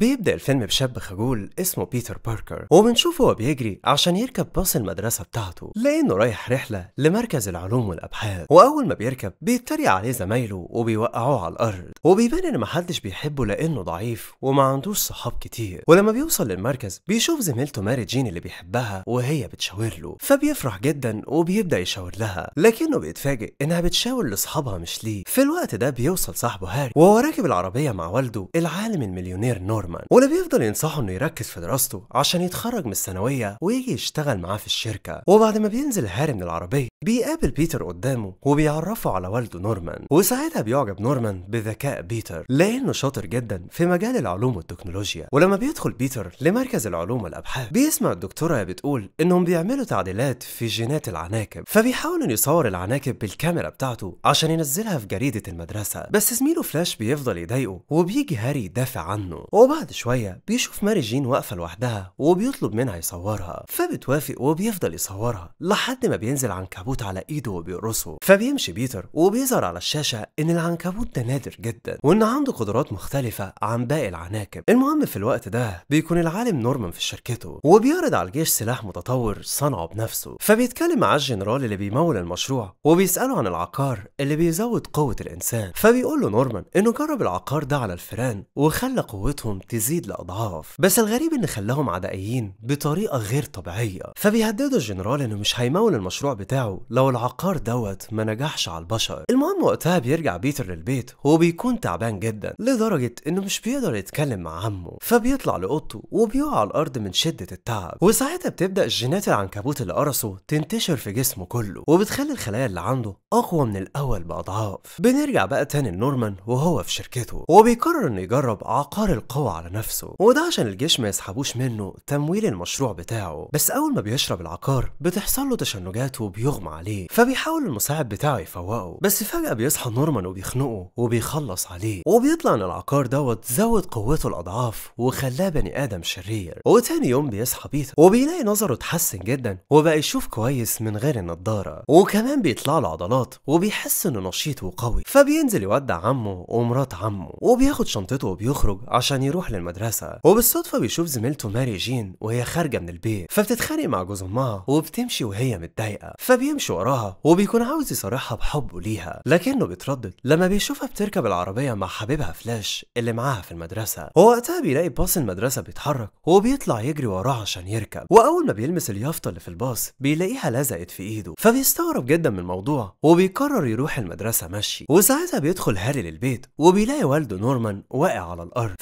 بيبدأ الفيلم بشاب خجول اسمه بيتر باركر وبنشوفه هو بيجري عشان يركب باص المدرسة بتاعته لأنه رايح رحلة لمركز العلوم والأبحاث وأول ما بيركب بيتريق عليه زمايله وبيوقعوه على الأرض وبيبان إن محدش بيحبه لأنه ضعيف وما عندوش صحاب كتير ولما بيوصل للمركز بيشوف زميلته ماري جين اللي بيحبها وهي بتشاور له فبيفرح جدا وبيبدأ يشاور لها لكنه بيتفاجئ إنها بتشاور لأصحابها مش ليه في الوقت ده بيوصل صاحبه هاري وهو راكب العربية مع والده العالم المليونير نورمان واللي بيفضل ينصحه إنه يركز في دراسته عشان يتخرج من الثانوية ويجي يشتغل معاه في الشركة. وبعد ما بينزل هاري من العربية بيقابل بيتر قدامه وبيعرفه على والده نورمان. وساعتها بيعجب نورمان بذكاء بيتر لأنه شاطر جدا في مجال العلوم والتكنولوجيا. ولما بيدخل بيتر لمركز العلوم والأبحاث بيسمع الدكتورة بتقول إنهم بيعملوا تعديلات في جينات العناكب. فبيحاول إنه يصور العناكب بالكاميرا بتاعته عشان ينزلها في جريدة المدرسة. بس زميله فلاش بيفضل يضايقه وبيجي هاري يدافع عنه. وبعد شوية بيشوف ماري جين واقفة لوحدها وبيطلب منها يصورها فبتوافق وبيفضل يصورها لحد ما بينزل عنكبوت على ايده وبيقرصه. فبيمشي بيتر وبيظهر على الشاشة إن العنكبوت ده نادر جدا وإن عنده قدرات مختلفة عن باقي العناكب. المهم في الوقت ده بيكون العالم نورمان في شركته وبيعرض على الجيش سلاح متطور صنعه بنفسه. فبيتكلم مع الجنرال اللي بيمول المشروع وبيسأله عن العقار اللي بيزود قوة الإنسان. فبيقول له نورمان إنه جرب العقار ده على الفئران وخلى قوتهم تزيد لأضعاف بس الغريب إن خلاهم عدائيين بطريقة غير طبيعية. فبيهددوا الجنرال إنه مش هيمول المشروع بتاعه لو العقار دوت ما نجحش على البشر. المهم وقتها بيرجع بيتر للبيت وبيكون تعبان جدا لدرجة إنه مش بيقدر يتكلم مع عمه. فبيطلع لأوضته وبيقع على الأرض من شدة التعب. وساعتها بتبدأ الجينات العنكبوت اللي قرصه تنتشر في جسمه كله وبتخلي الخلايا اللي عنده أقوى من الأول بأضعاف. بنرجع بقى تاني لنورمان وهو في شركته وبيقرر إنه يجرب عقار القوة على نفسه. وده عشان الجيش ما يسحبوش منه تمويل المشروع بتاعه. بس أول ما بيشرب العقار بتحصل له تشنجات وبيغمى عليه. فبيحاول المساعد بتاعه يفوقه. بس فجأة بيصحى نورمان وبيخنقه وبيخلص عليه. وبيطلع إن العقار دوت زود قوته الأضعاف وخلاه بني آدم شرير. وتاني يوم بيصحى بيتر وبيلاقي نظره اتحسن جدا وبقى يشوف كويس من غير النضارة. وكمان بيطلع له عضلات وبيحس إنه نشيط وقوي. فبينزل يودع عمه ومرات عمه وبياخد شنطته وبيخرج عشان يروح للمدرسة. وبالصدفة بيشوف زميلته ماري جين وهي خارجة من البيت فبتتخانق مع جوز أمها وبتمشي وهي متضايقة. فبيمشي وراها وبيكون عاوز يصارحها بحبه ليها لكنه بيتردد لما بيشوفها بتركب العربية مع حبيبها فلاش اللي معاها في المدرسة. ووقتها بيلاقي باص المدرسة بيتحرك وبيطلع يجري وراه عشان يركب. وأول ما بيلمس اليافطة اللي في الباص بيلاقيها لزقت في إيده فبيستغرب جدا من الموضوع وبيقرر يروح المدرسة مشي. وساعتها بيدخل هاري للبيت وبيلاقي والده نورمان واقع على الأرض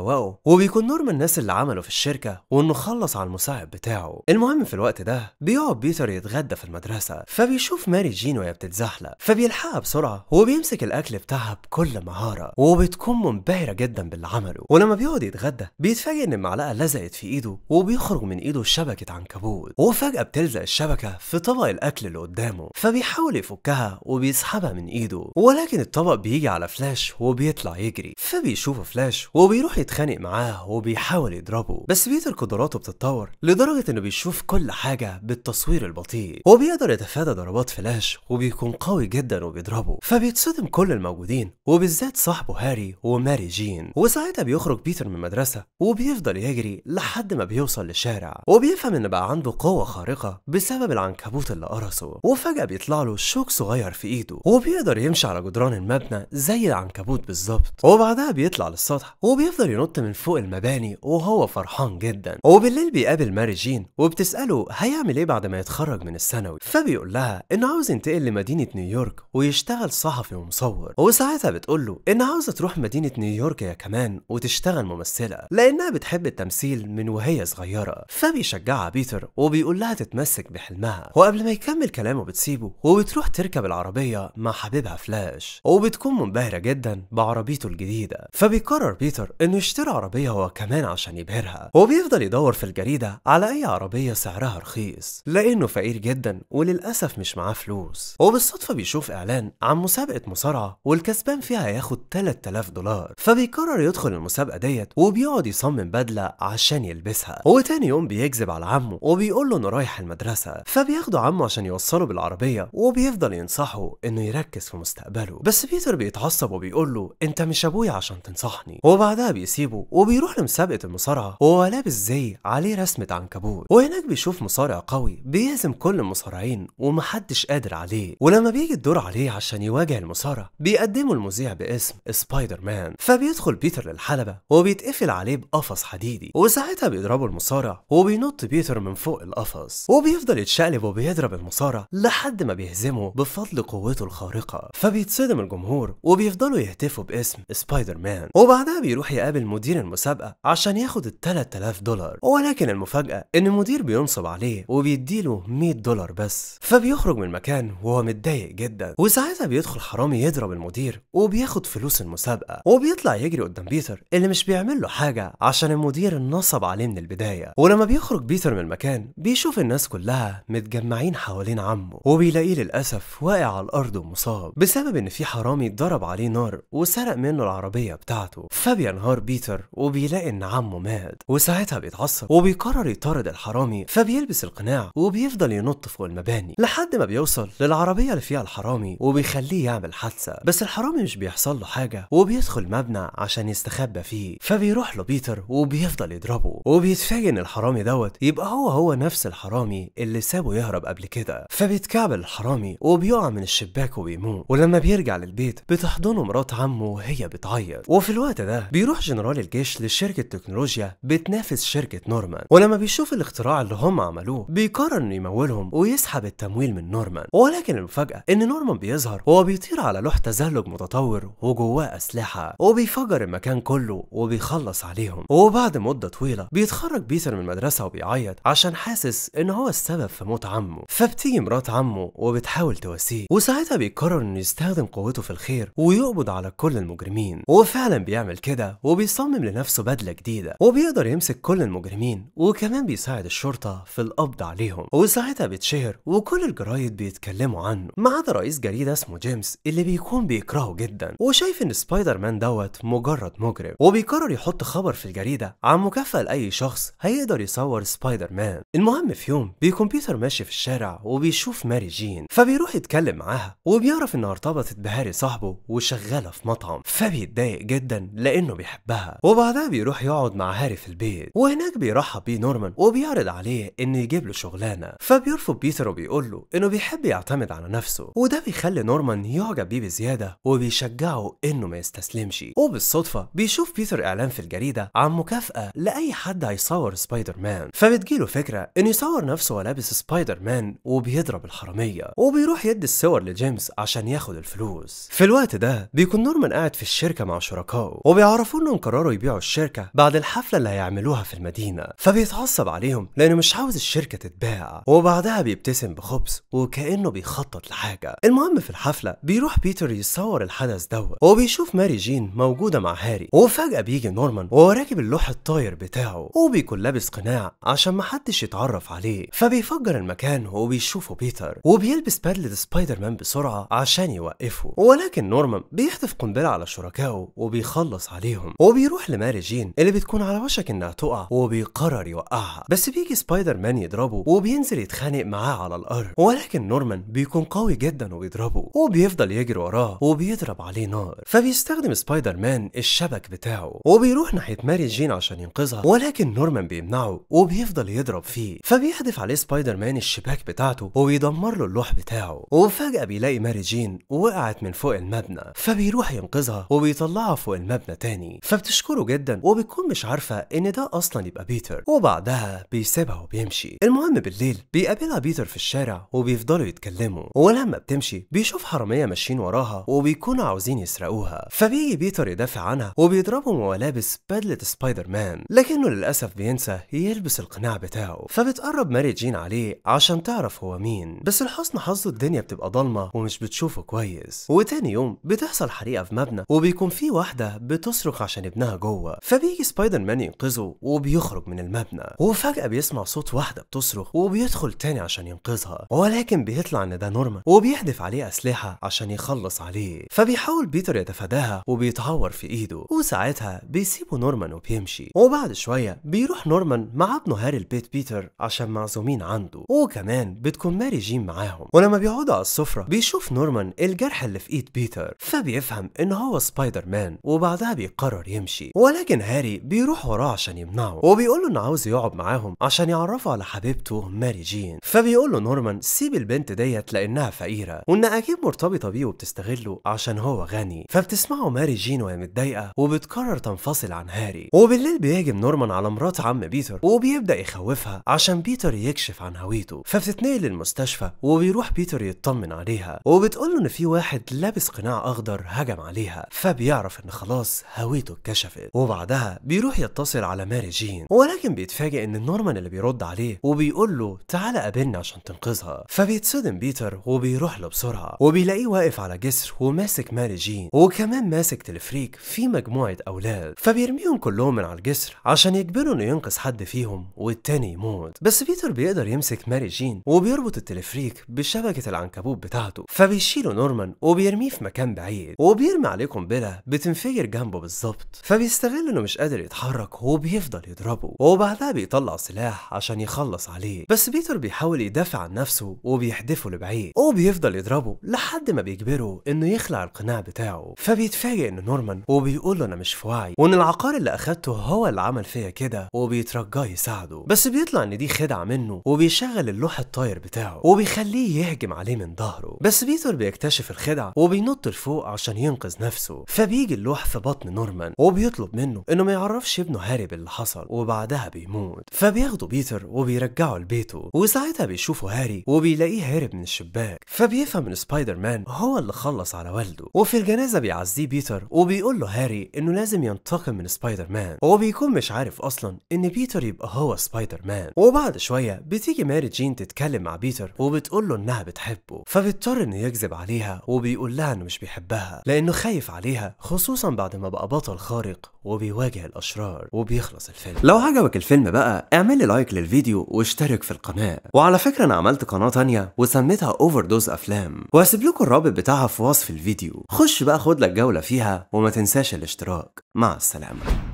فبيفوقه وبيكون نورمان ناسي اللي عمله في الشركة وإنه خلص على المساعد بتاعه. المهم في الوقت ده بيقعد بيتر يتغدى في المدرسة فبيشوف ماري جين وهي بتتزحلق. فبيلحقها بسرعة وبيمسك الأكل بتاعها بكل مهارة وبتكون منبهرة جدا باللي عمله. ولما بيقعد يتغدى بيتفاجئ إن المعلقة لزقت في إيده وبيخرج من إيده شبكة عنكبوت. وفجأة بتلزق الشبكة في طبق الأكل اللي قدامه فبيحاول يفكها وبيسحبها من إيده. ولكن الطبق بيجي على فلاش وبيطلع يجري. فبيشوفه فلاش وبيروح يتخانق معاه وبيحاول يضربه بس بيتر قدراته بتتطور لدرجة إنه بيشوف كل حاجة بالتصوير البطيء وبيقدر يتفادى ضربات فلاش وبيكون قوي جدا وبيضربه. فبيتصدم كل الموجودين وبالذات صاحبه هاري وماري جين. وساعتها بيخرج بيتر من المدرسة وبيفضل يجري لحد ما بيوصل للشارع وبيفهم ان بقى عنده قوة خارقة بسبب العنكبوت اللي قرصه. وفجأة بيطلع له شوك صغير في إيده وبيقدر يمشي على جدران المبنى زي العنكبوت بالظبط. وبعدها بيطلع للسطح وبيفضل ينط من فوق المباني وهو فرحان جدا. وبالليل بيقابل ماري جين وبتسأله هيعمل إيه بعد ما يتخرج من الثانوي. فبيقول لها إنه عاوز ينتقل لمدينة نيويورك ويشتغل صحفي ومصور. وساعتها بتقول له ان عاوزة تروح مدينة نيويورك هي كمان وتشتغل ممثلة لأنها بتحب التمثيل من وهي صغيرة. فبيشجعها بيتر وبيقول لها تتمسك بحلمها. وقبل ما يكمل كلامه بتسيبه وبتروح تركب العربية مع حبيبها فلاش. وبتكون منبهرة جدا بعربيته الجديدة. فبيقرر بيتر إنه يشتري عربية هو كمان عشان يبهرها وبيفضل يدور في الجريدة على أي عربية سعرها رخيص لأنه فقير جدا وللأسف مش معاه فلوس. وبالصدفة بيشوف إعلان عن مسابقة مصارعة والكسبان فيها هياخد 3000 دولار. فبيقرر يدخل المسابقة ديت وبيقعد يصمم بدلة عشان يلبسها. وتاني يوم بيكذب على عمه وبيقول له إنه رايح المدرسة. فبياخده عمه عشان يوصله بالعربية وبيفضل ينصحه إنه يركز في مستقبله. بس بيتر بيتعصب وبيقول له أنت مش أبويا عشان تنصحني. وبعدها بيسيبه وبيروح لمسابقة المصارعة وهو لابس زي عليه رسمة عنكبوت. وهناك بيشوف مصارع قوي بيهزم كل المصارعين ومحدش قادر عليه. ولما بيجي الدور عليه عشان يواجه المصارع بيقدمه المذيع باسم سبايدر مان فبيدخل بيتر للحلبة وبيتقفل عليه بقفص حديدي. وساعتها بيضربه المصارع وبينط بيتر من فوق القفص. وبيفضل يتشقلب وبيضرب المصارع لحد ما بيهزمه بفضل قوته الخارقة. فبيتصدم الجمهور وبيفضلوا يهتفوا باسم سبايدر مان وبعدها بيروح يقابل مدير المسابقة عشان ياخد ال 3000 دولار. ولكن المفاجأة إن المدير بينصب عليه وبيديله 100 دولار بس. فبيخرج من المكان وهو متضايق جدا. وساعتها بيدخل حرامي يضرب المدير وبياخد فلوس المسابقة. وبيطلع يجري قدام بيتر اللي مش بيعمل له حاجة عشان المدير نصب عليه من البداية. ولما بيخرج بيتر من المكان بيشوف الناس كلها متجمعين حوالين عمه. وبيلاقيه للأسف واقع على الأرض ومصاب بسبب إن في حرامي ضرب عليه نار وسرق منه العربية بتاعته. فبينهار بيتر وبيلاقي إن عمه مات وساعتها بيتعصب وبيقرر يطارد الحرامي فبيلبس القناع وبيفضل ينط فوق المباني لحد ما بيوصل للعربية اللي فيها الحرامي وبيخليه يعمل حادثة. بس الحرامي مش بيحصل له حاجة وبيدخل مبنى عشان يستخبى فيه فبيروح له بيتر وبيفضل يضربه وبيتفاجئ إن الحرامي دوت يبقى هو هو نفس الحرامي اللي سابه يهرب قبل كده. فبيتكعبل الحرامي وبيقع من الشباك وبيموت ولما بيرجع للبيت بتحضنه مرات عمه وهي بتعيط. وفي الوقت ده بيروح جنرال الجيش لشركة تكنولوجيا بتنافس شركة نورمان. ولما بيشوف الاختراع اللي هم عملوه بيقرر إنه يمولهم ويسحب التمويل من نورمان. ولكن المفاجأة إن نورمان بيظهر وهو بيطير على لوح تزلج متطور وجواه أسلحة. وبيفجر المكان كله وبيخلص عليهم. وبعد مدة طويلة بيتخرج بيتر من المدرسة وبيعيط عشان حاسس إن هو السبب في موت عمه. فبتيجي مرات عمه وبتحاول تواسيه وساعتها بيقرر إنه يستخدم قوته في الخير ويقبض على كل المجرمين. وفعلا بيعمل كده وبيصمم لنفسه بدلة جديدة وبيقدر يمسك كل المجرمين وكمان بيساعد الشرطة في القبض عليهم وساعتها بيتشهر وكل الجرايد بيتكلموا عنه. ما عدا رئيس جريدة اسمه جيمس اللي بيكون بيكرهه جدا وشايف إن سبايدر مان دوت مجرد مجرم وبيقرر يحط خبر في الجريدة عن مكافأة لأي شخص هيقدر يصور سبايدر مان. المهم في يوم بيكون بيتر ماشي في الشارع وبيشوف ماري جين فبيروح يتكلم معاها وبيعرف إنها ارتبطت بهاري صاحبه وشغالة في مطعم فبيتضايق جدا لأنه بيحبها. وبعدها بيروح يقعد مع هاري في البيت وهناك بيرحب بيه نورمان وبيعرض عليه إنه يجيب له شغلانة. فبيرفض بيتر وبيقول له إنه بيحب يعتمد على نفسه وده بيخلي نورمان يعجب بيه بزيادة وبيشجعه إنه ما يستسلمش. وبالصدفة بيشوف بيتر إعلان في الجريدة عن مكافأة لأي حد هيصور سبايدر مان فبتجيله فكرة إنه يصور نفسه ولابس سبايدر مان وبيضرب الحرامية وبيروح يدي الصور لجيمس عشان ياخد الفلوس. في الوقت ده بيكون نورمان قاعد في الشركة مع شركائه وبيعرفوا إنهم قرروا يبيعوا الشركة بعد الحفلة اللي هيعملوها في المدينة. فبيتعصب عليهم لأنه مش عاوز الشركة تتباع. وبعدها بيبتسم بخبث وكأنه بيخطط لحاجة. المهم في الحفلة بيروح بيتر يصور الحدث دوت. وبيشوف ماري جين موجودة مع هاري. وفجأة بيجي نورمان وهو راكب اللوح الطاير بتاعه. وبيكون لابس قناع عشان محدش يتعرف عليه. فبيفجر المكان وبيشوفه بيتر. وبيلبس بدلة سبايدر مان بسرعة عشان يوقفه. ولكن نورمان بيحدف قنبلة على شركائه وبيخلص عليهم. وبيروح لماري جين اللي بتكون على وشك إنها تقع وبيقرر يوقعها. بس بيجي سبايدر مان يضربه وبينزل يتخانق معاه على الأرض. ولكن نورمان بيكون قوي جدا وبيضربه وبيفضل يجري وراه وبيضرب عليه نار. فبيستخدم سبايدر مان الشبك بتاعه وبيروح ناحية ماري جين عشان ينقذها. ولكن نورمان بيمنعه وبيفضل يضرب فيه. فبيحدف عليه سبايدر مان الشباك بتاعته وبيدمر له اللوح بتاعه. وفجأة بيلاقي ماري جين وقعت من فوق المبنى. فبيروح ينقذها وبيطلعها فوق المبنى تاني. فبتشكره جدا وبتكون مش عارفة إن ده أصلا يبقى بيتر. وبعدها بيسيبها وبيمشي. المهم بالليل بيقابلها بيتر في الشارع وبيفضلوا يتكلموا. ولما بتمشي بيشوف حرامية ماشيين وراها وبيكونوا عاوزين يسرقوها. فبيجي بيتر يدافع عنها وبيضربهم وهو لابس بدلة سبايدر مان لكنه للأسف بينسى يلبس القناع بتاعه. فبتقرب ماري جين عليه عشان تعرف هو مين. بس لحسن حظه الدنيا بتبقى ضلمة ومش بتشوفه كويس. وتاني يوم بتحصل حريقة في مبنى وبيكون في واحدة بتصرخ عشان ابنها جوه فبيجي سبايدر مان ينقذه وبيخرج من المبنى وفجأة بيسمع صوت واحدة بتصرخ وبيدخل تاني عشان ينقذها ولكن بيطلع إن ده نورمان وبيحدف عليه أسلحة عشان يخلص عليه فبيحاول بيتر يتفاداها وبيتعور في إيده وساعتها بيسيبه نورمان وبيمشي وبعد شوية بيروح نورمان مع ابنه هاري لبيت بيتر عشان معزومين عنده وكمان بتكون ماري جين معاهم ولما بيقعدوا على السفرة بيشوف نورمان الجرح اللي في إيد بيتر فبيفهم إن هو سبايدر مان وبعدها بيقرر يمشي. ولكن هاري بيروح وراه عشان يمنعه. وبيقول له إنه عاوز يقعد معاهم عشان يعرفه على حبيبته ماري جين. فبيقول له نورمان سيب البنت ديت لإنها فقيرة. وإن أكيد مرتبطة بيه وبتستغله عشان هو غني. فبتسمعه ماري جين وهي متضايقة وبتقرر تنفصل عن هاري. وبالليل بيهاجم نورمان على مرات عم بيتر وبيبدأ يخوفها عشان بيتر يكشف عن هويته. فبتتنقل للمستشفى وبيروح بيتر يطمن عليها وبتقول له إن في واحد لابس قناع أخضر هجم عليها فبيعرف إن خلاص هويته اتكشفت. وبعدها بيروح يتصل على ماري جين. ولكن بيتفاجئ إن نورمان اللي بيرد عليه وبيقول له تعالى قابلني عشان تنقذها. فبيتصدم بيتر وبيروح له بسرعة وبيلاقيه واقف على جسر وماسك ماري جين وكمان ماسك تلفريك في مجموعة أولاد. فبيرميهم كلهم من على الجسر عشان يجبروا إنه ينقذ حد فيهم والتاني يموت. بس بيتر بيقدر يمسك ماري جين وبيربط التلفريك بشبكة العنكبوت بتاعته. فبيشيله نورمان وبيرميه في مكان بعيد وبيرمي عليه قنبلة بتنفجر جنبه بالظبط. فبيستغل إنه مش قادر يتحرك وبيفضل يضربه وبعدها بيطلع سلاح عشان يخلص عليه. بس بيتر بيحاول يدافع عن نفسه وبيحدفه لبعيد وبيفضل يضربه لحد ما بيجبره إنه يخلع القناع بتاعه. فبيتفاجئ ان نورمان وبيقول له أنا مش في وعي وإن العقار اللي أخدته هو اللي عمل فيا كده وبيترجاه يساعده. بس بيطلع إن دي خدعة منه وبيشغل اللوح الطاير بتاعه وبيخليه يهجم عليه من ظهره. بس بيتر بيكتشف الخدعة وبينط لفوق عشان ينقذ نفسه. فبيجي اللوح في بطن نورمان وبيطلب منه إنه ما يعرفش ابنه هاري باللي حصل وبعدها بيموت. فبياخده بيتر وبيرجعه لبيته وساعتها بيشوفوا هاري وبيلاقيه هارب من الشباك. فبيفهم إن سبايدر مان هو اللي خلص على والده. وفي الجنازة بيعزيه بيتر وبيقول له هاري إنه لازم ينتقم من سبايدر مان وبيكون مش عارف أصلا إن بيتر يبقى هو سبايدر مان وبعد شوية بتيجي ماري جين تتكلم مع بيتر وبتقول له إنها بتحبه. فبيضطر إنه يكذب عليها وبيقول لها إنه مش بيحبها لأنه خايف عليها خصوصا بعد ما بقى بطل خارق وبيواجه الأشرار وبيخلص الفيلم. لو عجبك الفيلم بقى اعمل لي like للفيديو واشترك في القناة. وعلى فكرة أنا عملت قناة تانية وسميتها Overdose أفلام. وهسيب لكم الرابط بتاعها في وصف الفيديو. خش بقى خد لك جولة فيها وما تنساش الاشتراك. مع السلامة.